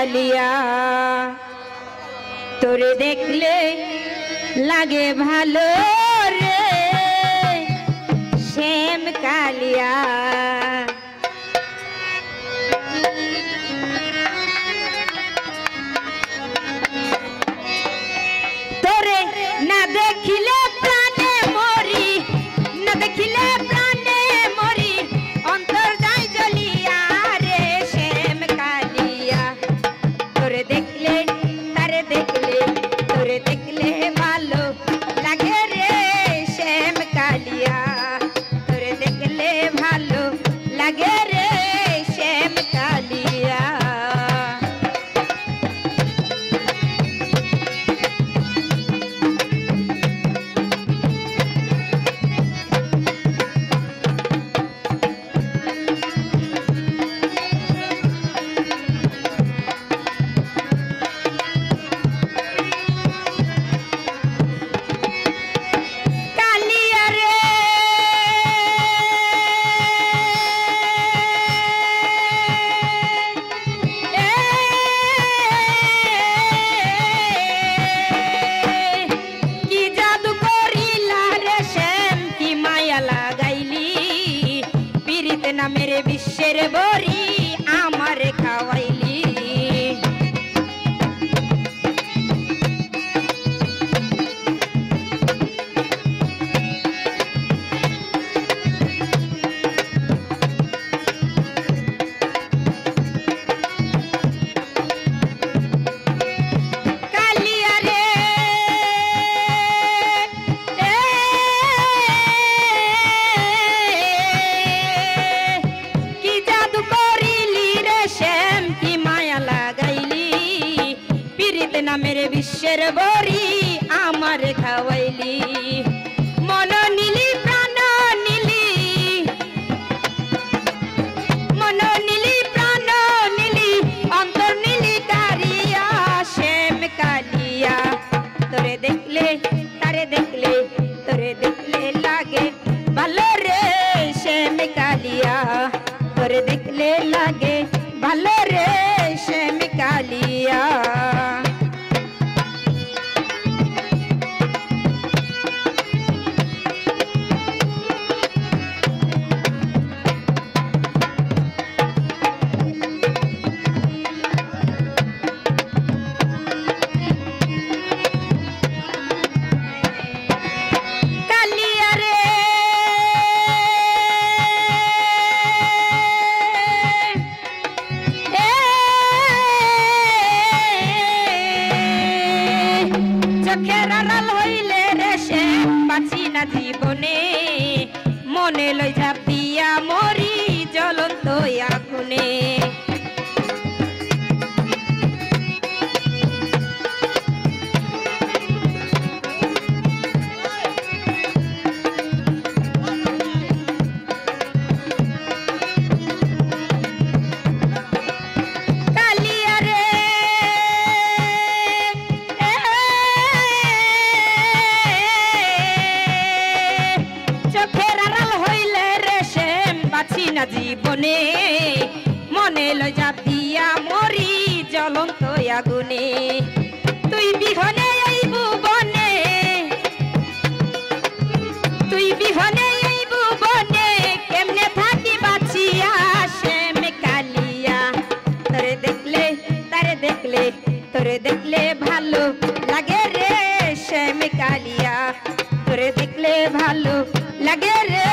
আলিয়া তোরে দেখলে লাগে ভালো রে শ্যাম কালিয়া। चरबोरी ফাগুনে, তুই বিহনে এই ভুবনে, তুই বিহনে এই ভুবনে, কেমনে থাকি বাঁচিয়া শ্যাম কালিয়া তোরে দেখলে, তারে দেখলে, তোরে দেখলে ভালো লাগে রে শ্যাম কালিয়া তোরে দেখলে ভালো লাগে রে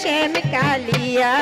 শ্যাম কালিয়া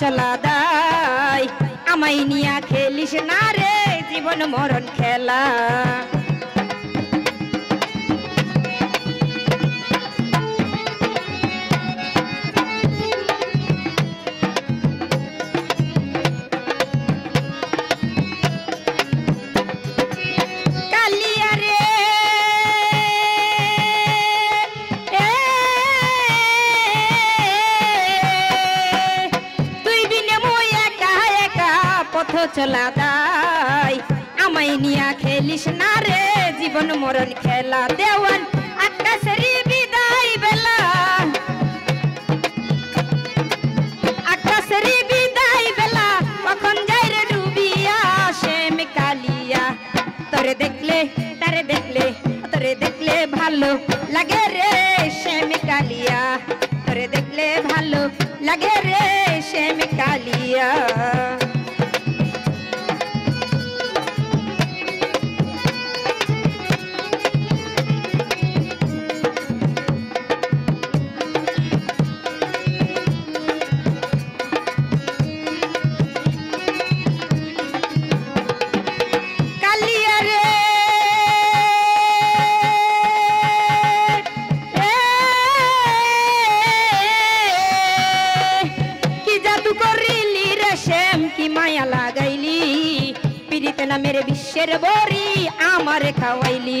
চলা দাই। আমায় নিয়া খেলিস না রে জীবন মরণ খেলা। চলা দাই। আমায় নিয়া খেলিস না রে, জীবন মরণ খেলা দেওয়ান। বেলা। বিদায় বেলা যাই রে তোরে দেখলে, তারে দেখলে, তোরে দেখলে ভালো লাগে রে শ্যাম কালিয়া তোরে দেখলে ভালো লাগে রে শ্যাম কালিয়া পিরিতে না মেরে বিশ্বের বরি আমার খাওয়াইলি।